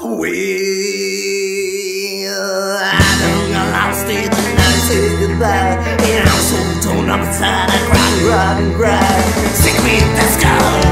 Well, I done got lost it, I say goodbye And I'm so torn up inside, I cry, cry, cry and me, let's go